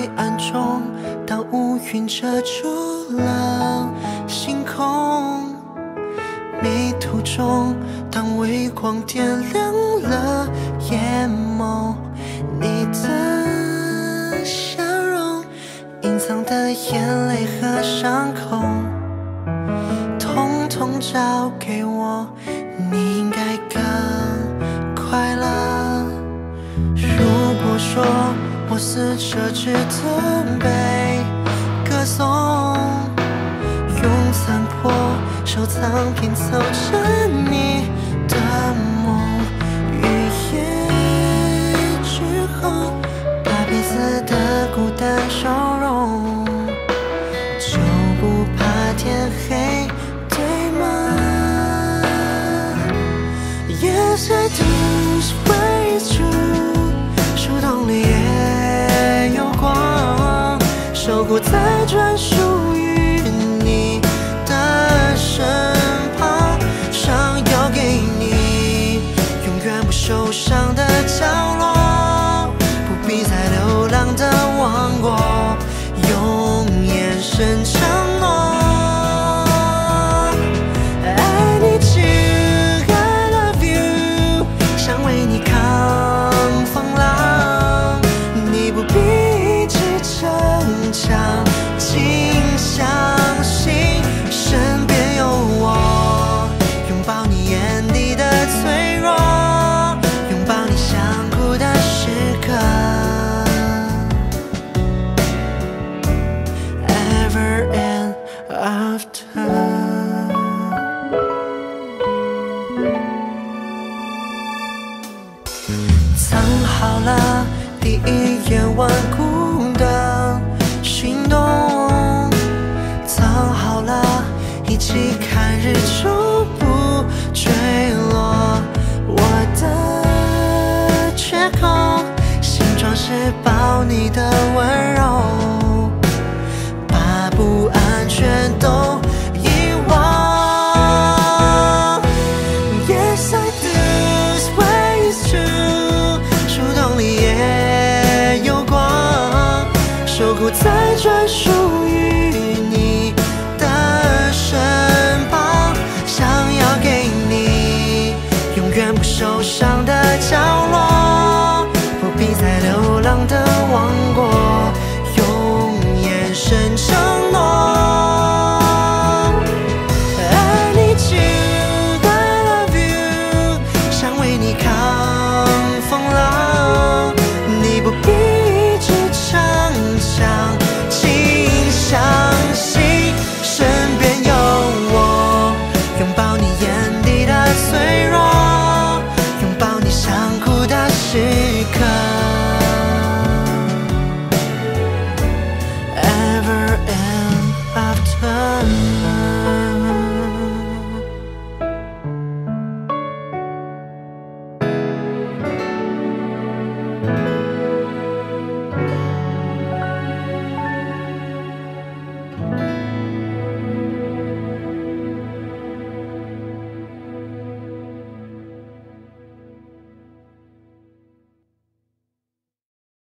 黑暗中当乌云遮住了星空迷途中当微光点亮了眼眸你的笑容隐藏的眼泪和伤口统统交给我你我撕扯着痛被歌颂用残破收藏拼凑成不再转身一眼万古的心动，藏好了，一起看。在专属于你的身旁想要给你永远不受伤。